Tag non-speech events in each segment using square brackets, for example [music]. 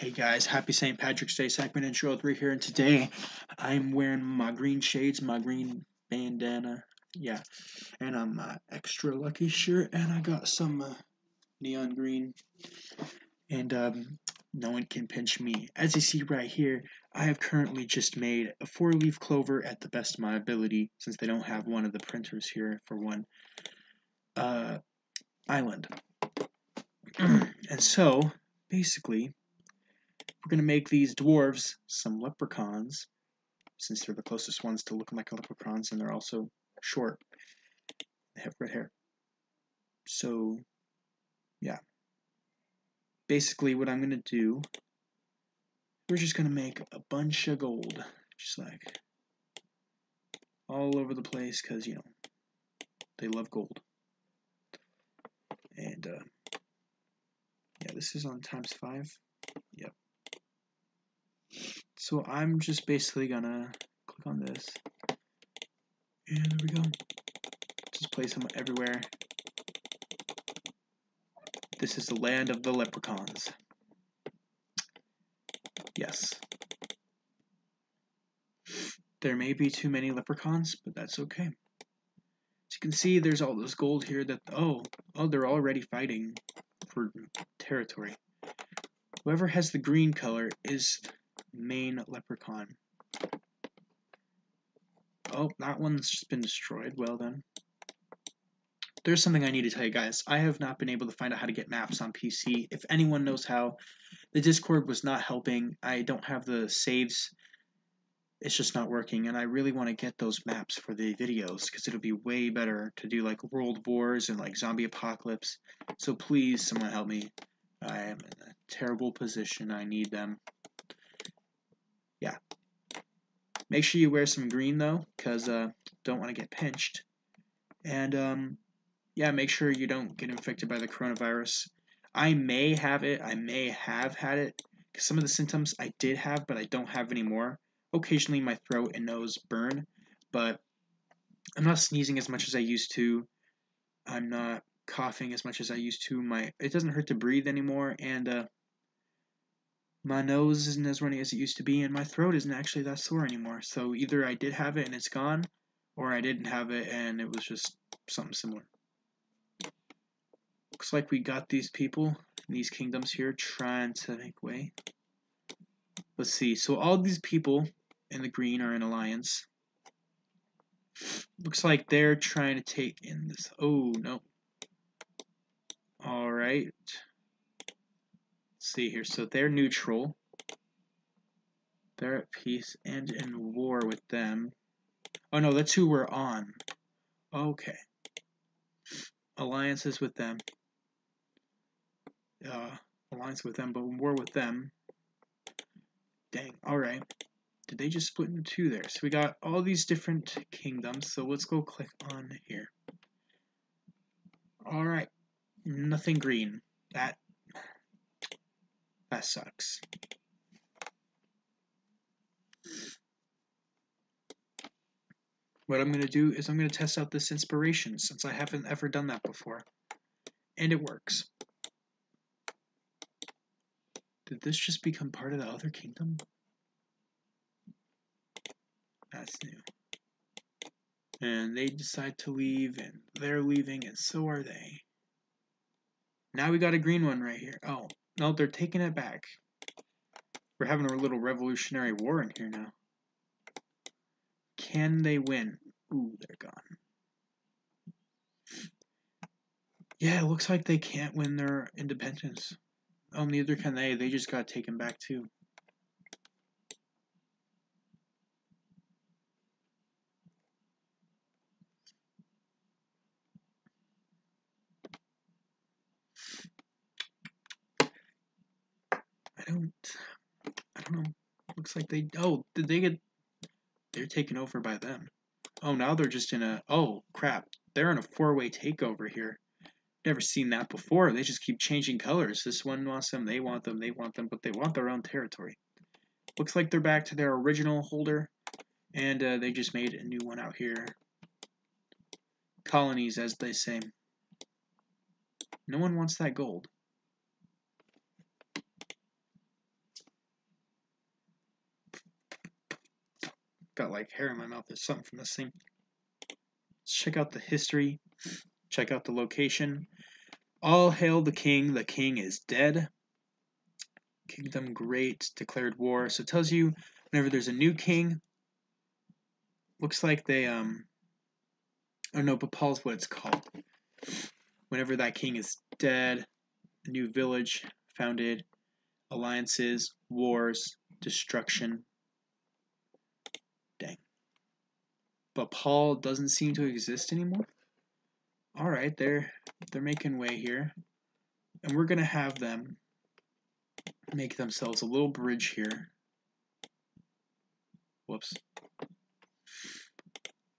Hey guys, happy St. Patrick's Day, Sackbot Ninja 3 here, and today I'm wearing my green shades, my green bandana, yeah, and I'm my extra lucky shirt, and I got some uh, neon green, and um, no one can pinch me. As you see right here, I have currently just made a four-leaf clover at the best of my ability, since they don't have one of the printers here for one uh, island. [clears throat] and so, basically, we're going to make these dwarves some leprechauns, since they're the closest ones to looking like leprechauns, and they're also short. They have red hair. So, yeah. Basically, what I'm going to do, we're just going to make a bunch of gold, just like all over the place, because, you know, they love gold. And, uh, yeah, this is on times 5. So I'm just basically gonna click on this. And there we go. Just place them everywhere. This is the land of the leprechauns. Yes. There may be too many leprechauns, but that's okay. As you can see, there's all this gold here that, oh, oh, they're already fighting for territory. Whoever has the green color is main leprechaun. Oh, that one's just been destroyed. Well then. There's something I need to tell you guys. I have not been able to find out how to get maps on PC. If anyone knows how, the Discord was not helping. I don't have the saves. It's just not working, and I really want to get those maps for the videos because it'll be way better to do like World Wars and like Zombie Apocalypse. So please, someone help me. I am in a terrible position. I need them. Make sure you wear some green though, because uh, don't want to get pinched. And um, yeah, make sure you don't get infected by the coronavirus. I may have it. I may have had it. Because some of the symptoms I did have, but I don't have anymore. Occasionally, my throat and nose burn, but I'm not sneezing as much as I used to. I'm not coughing as much as I used to. My it doesn't hurt to breathe anymore, and uh, my nose isn't as runny as it used to be, and my throat isn't actually that sore anymore. So either I did have it and it's gone, or I didn't have it and it was just something similar. Looks like we got these people, these kingdoms here, trying to make way. Let's see. So all these people in the green are in alliance. Looks like they're trying to take in this. Oh, no. All right see here. So they're neutral. They're at peace and in war with them. Oh no, that's who we're on. Okay. Alliances with them. Uh, alliance with them, but war with them. Dang. Alright. Did they just split into two there? So we got all these different kingdoms. So let's go click on here. Alright. Nothing green. That that sucks. What I'm going to do is I'm going to test out this inspiration since I haven't ever done that before. And it works. Did this just become part of the other kingdom? That's new. And they decide to leave, and they're leaving, and so are they. Now we got a green one right here. Oh, no, they're taking it back. We're having a little revolutionary war in here now. Can they win? Ooh, they're gone. Yeah, it looks like they can't win their independence. Oh, neither can they. They just got taken back too. I don't, I don't know. Looks like they, oh, did they get, they're taken over by them. Oh, now they're just in a, oh, crap. They're in a four-way takeover here. Never seen that before. They just keep changing colors. This one wants them, they want them, they want them, but they want their own territory. Looks like they're back to their original holder, and uh, they just made a new one out here. Colonies, as they say. No one wants that gold. Got like hair in my mouth. There's something from this thing. Let's check out the history. Check out the location. All hail the king. The king is dead. Kingdom Great declared war. So it tells you whenever there's a new king. Looks like they um. Oh no, Paul's what it's called. Whenever that king is dead, a new village founded, alliances, wars, destruction. Dang. Bhopal doesn't seem to exist anymore. All right, they're they're making way here, and we're gonna have them make themselves a little bridge here. Whoops.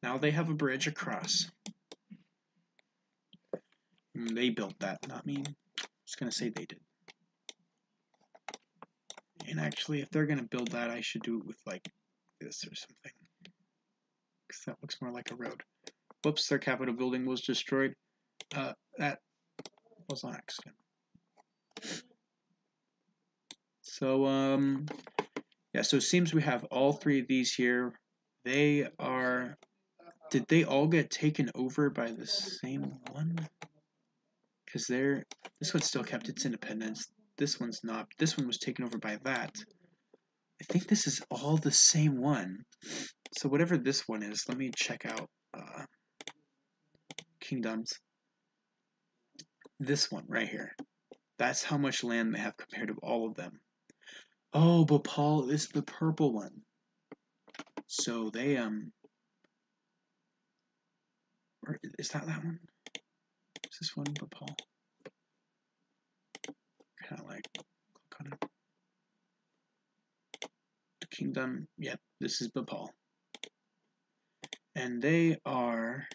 Now they have a bridge across. Mm, they built that, not me. I'm just gonna say they did. And actually, if they're gonna build that, I should do it with like this or something. Because that looks more like a road. Whoops, their Capitol building was destroyed. Uh, that was an accident. So, um, yeah, so it seems we have all three of these here. They are, did they all get taken over by the same one? Because they're, this one still kept its independence. This one's not. This one was taken over by that. I think this is all the same one. So whatever this one is, let me check out uh, kingdoms. This one right here. That's how much land they have compared to all of them. Oh, Bhopal is the purple one. So they, um, or is that that one? Is this one Bhopal? Kind of like, click on it. Kingdom, yep, this is Bhopal. And they are,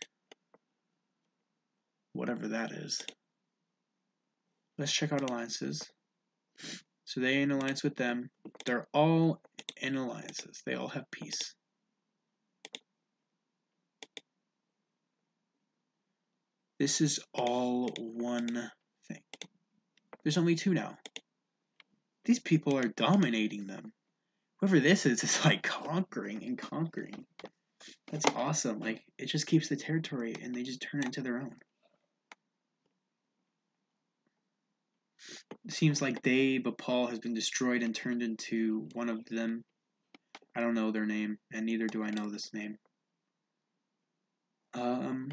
whatever that is. Let's check out alliances. So they in alliance with them. They're all in alliances. They all have peace. This is all one thing. There's only two now. These people are dominating them. Whoever this is is like conquering and conquering. That's awesome. Like it just keeps the territory and they just turn it into their own. It seems like they, Bhopal has been destroyed and turned into one of them. I don't know their name, and neither do I know this name. Um,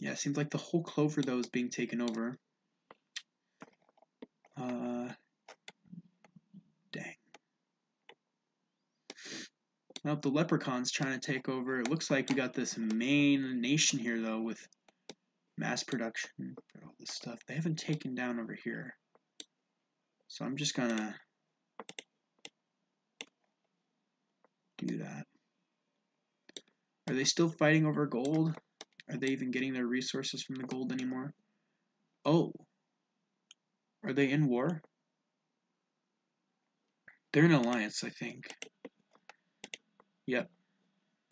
yeah, it seems like the whole clover, though, is being taken over. Uh, dang. Well, the leprechaun's trying to take over. It looks like we got this main nation here, though, with mass production all this stuff. They haven't taken down over here. So I'm just gonna do that. Are they still fighting over gold? Are they even getting their resources from the gold anymore? Oh. Are they in war? They're in alliance, I think. Yep.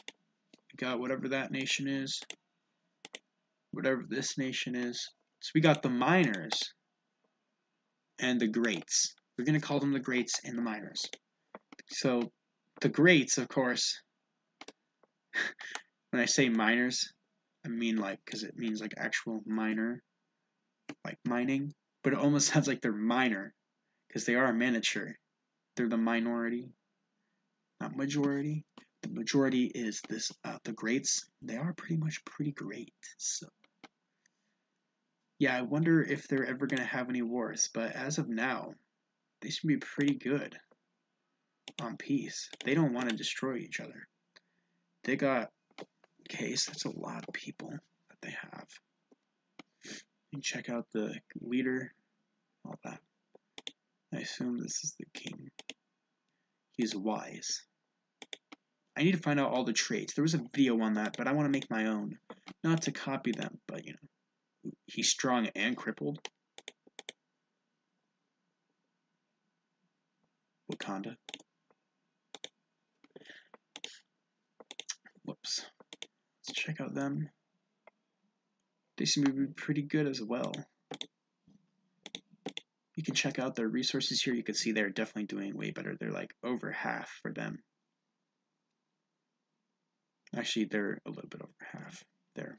We got whatever that nation is. Whatever this nation is. So we got the miners and the greats. We're going to call them the greats and the miners. So the greats, of course, [laughs] when I say miners, I mean like, because it means like actual miner, like mining, but it almost [laughs] sounds like they're minor, because they are a miniature. They're the minority, not majority. The majority is this, uh, the greats. They are pretty much pretty great. So yeah, I wonder if they're ever going to have any wars, but as of now, they should be pretty good on peace. They don't want to destroy each other. They got, case, that's a lot of people that they have. You check out the leader, all that. I assume this is the king. He's wise. I need to find out all the traits. There was a video on that, but I want to make my own. Not to copy them, but you know he's strong and crippled. Wakanda. Whoops. Let's check out them. They seem to be pretty good as well. You can check out their resources here. You can see they're definitely doing way better. They're like over half for them. Actually, they're a little bit over half. There.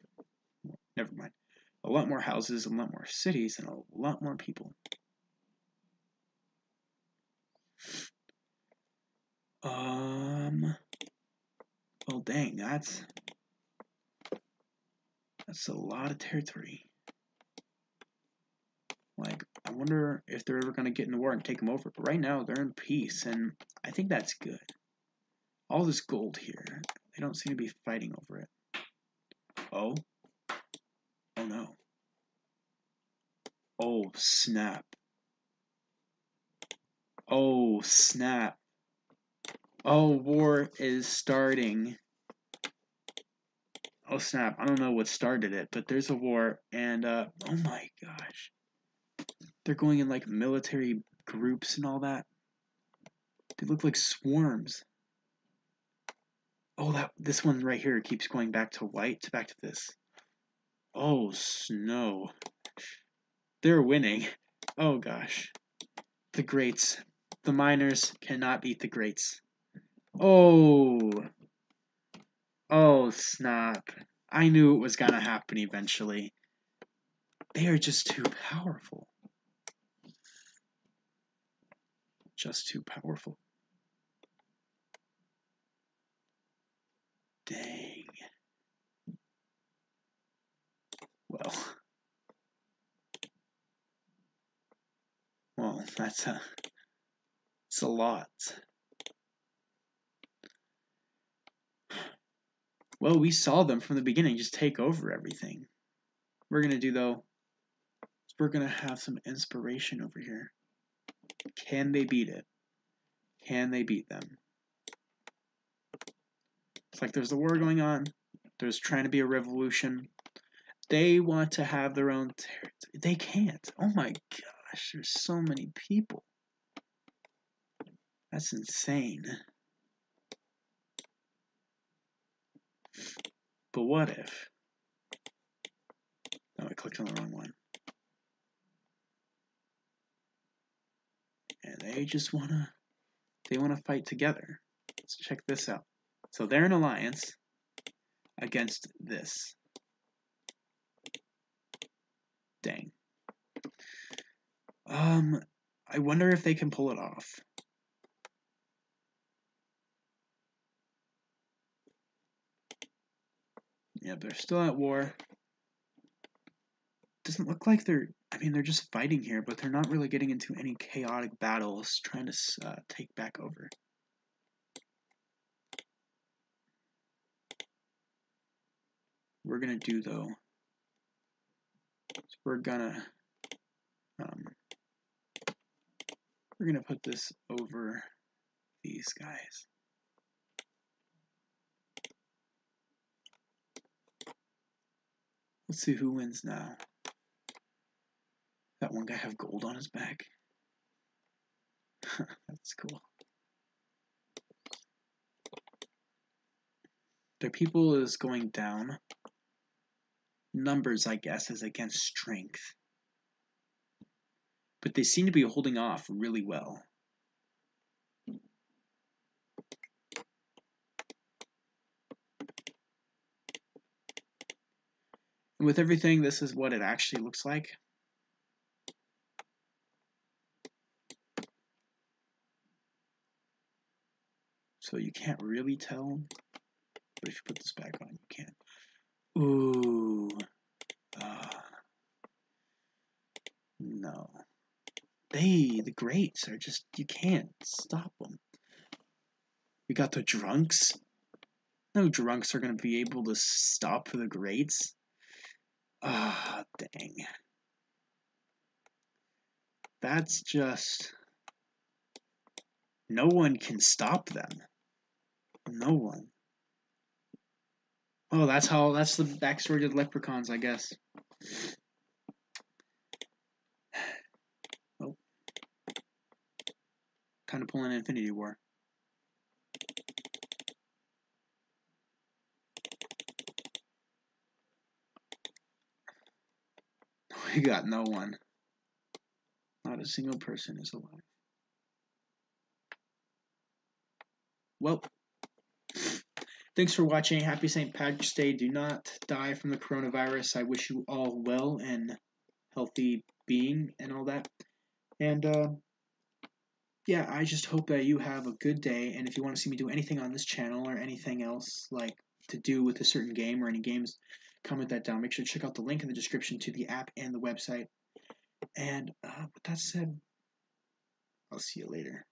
Never mind. A lot more houses, a lot more cities, and a lot more people. Um. Well, dang, that's that's a lot of territory. Like, I wonder if they're ever going to get in the war and take them over. But right now, they're in peace, and I think that's good. All this gold here, they don't seem to be fighting over it. Oh? Oh no. Oh, snap. Oh, snap. Oh, war is starting. Oh, snap. I don't know what started it, but there's a war, and, uh, oh my gosh. They're going in, like, military groups and all that. They look like swarms. Oh, that this one right here keeps going back to white, back to this. Oh, snow. They're winning. Oh, gosh. The greats. The miners cannot beat the greats. Oh. Oh, snap. I knew it was going to happen eventually. They are just too powerful. Just too powerful. Dang. Well. Well, that's a, it's a lot. Well, we saw them from the beginning just take over everything. We're going to do, though, we're going to have some inspiration over here. Can they beat it? Can they beat them? It's like there's a war going on. There's trying to be a revolution. They want to have their own territory. They can't. Oh my gosh, there's so many people. That's insane. But what if? No, I clicked on the wrong one. And they just wanna they wanna fight together. Let's check this out. So they're an alliance against this. Dang. Um, I wonder if they can pull it off. Yeah, they're still at war. Doesn't look like they're. I mean, they're just fighting here, but they're not really getting into any chaotic battles trying to uh, take back over. We're gonna do though. is we're gonna. Um, we're gonna put this over these guys. Let's see who wins now. That one guy have gold on his back. [laughs] That's cool. Their people is going down. Numbers, I guess, is against strength. But they seem to be holding off really well. And with everything, this is what it actually looks like. So you can't really tell, but if you put this back on, you can. Ooh. Uh, no. They, the greats, are just, you can't stop them. We got the drunks. No drunks are going to be able to stop the greats. Ah, dang. That's just. No one can stop them. No one. Oh, that's how. That's the backstory to the leprechauns, I guess. Oh. Kind of pulling Infinity War. [laughs] We got no one. Not a single person is alive. Well, thanks for watching. Happy St. Patrick's Day. Do not die from the coronavirus. I wish you all well and healthy being and all that. And uh, yeah, I just hope that you have a good day. And if you want to see me do anything on this channel or anything else like to do with a certain game or any games, comment that down. Make sure to check out the link in the description to the app and the website. And uh, with that said, I'll see you later.